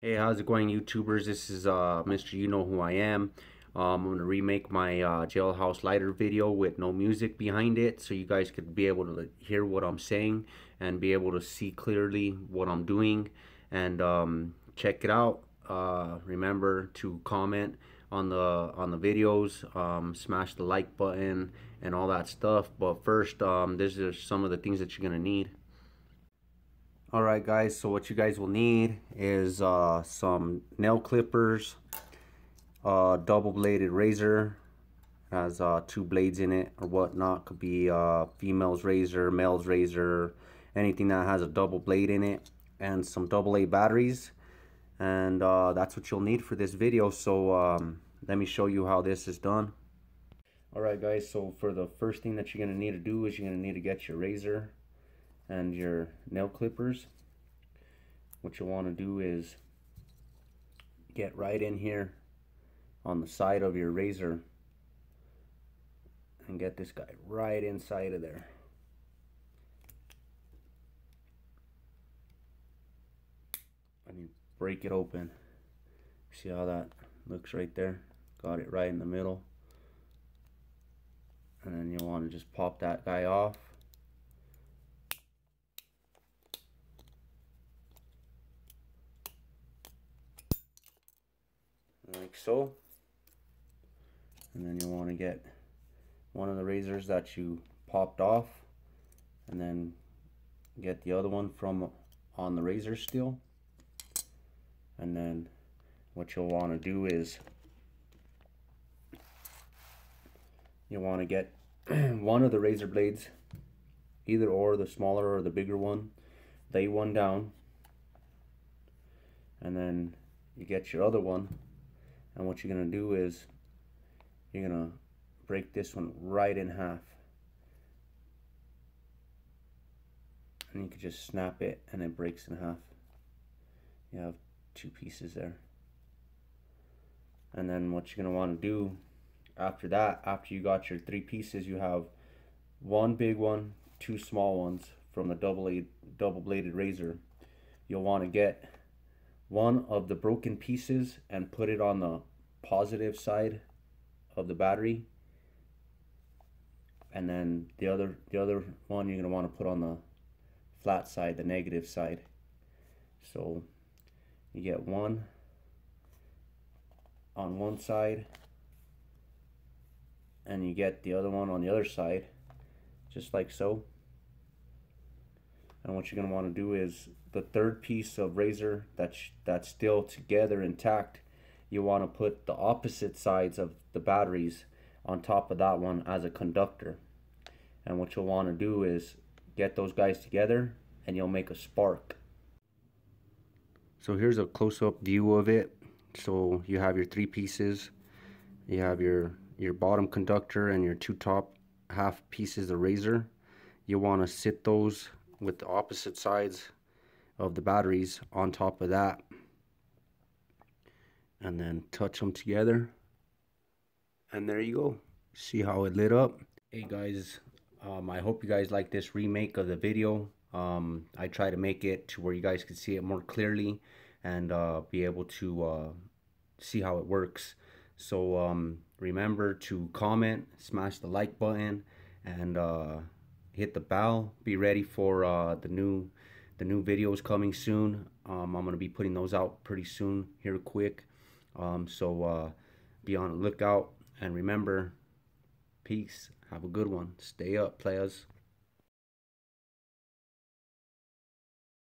Hey, how's it going, YouTubers? This is uh, Mr. You Know Who I Am. Um, I'm going to remake my uh, Jailhouse Lighter video with no music behind it so you guys could be able to hear what I'm saying and be able to see clearly what I'm doing and um, check it out. Uh, remember to comment on the on the videos, um, smash the like button and all that stuff. But first, um, these are some of the things that you're going to need. Alright guys, so what you guys will need is uh, some nail clippers, a double bladed razor, has uh, two blades in it or whatnot, could be uh, female's razor, male's razor, anything that has a double blade in it, and some double A batteries, and uh, that's what you'll need for this video, so um, let me show you how this is done. Alright guys, so for the first thing that you're going to need to do is you're going to need to get your razor and your nail clippers. What you want to do is get right in here on the side of your razor and get this guy right inside of there. And you break it open. See how that looks right there? Got it right in the middle. And then you want to just pop that guy off like so. And then you'll want to get one of the razors that you popped off and then get the other one from on the razor steel. and then what you'll want to do is you want to get one of the razor blades either or the smaller or the bigger one lay one down. And then you get your other one and what you're going to do is you're going to break this one right in half. And you can just snap it and it breaks in half. You have two pieces there. And then what you're going to want to do after that after you got your three pieces you have one big one two small ones from the double a double bladed razor. You'll want to get one of the broken pieces and put it on the positive side of the battery. And then the other the other one you're going to want to put on the flat side the negative side. So you get one on one side and you get the other one on the other side just like so and what you're going to want to do is the third piece of razor that's that's still together intact you want to put the opposite sides of the batteries on top of that one as a conductor. And what you'll want to do is get those guys together and you'll make a spark. So here's a close-up view of it. So you have your three pieces. You have your your bottom conductor and your two top half pieces of razor. You want to sit those with the opposite sides of the batteries on top of that. And then touch them together. And there you go. See how it lit up. Hey guys. Um, I hope you guys like this remake of the video. Um, I try to make it to where you guys can see it more clearly and uh, be able to uh, see how it works. So um, remember to comment smash the like button and uh, hit the bell be ready for uh, the new the new videos coming soon um, I'm gonna be putting those out pretty soon here quick um, so uh, be on the lookout and remember, peace. Have a good one. Stay up, players.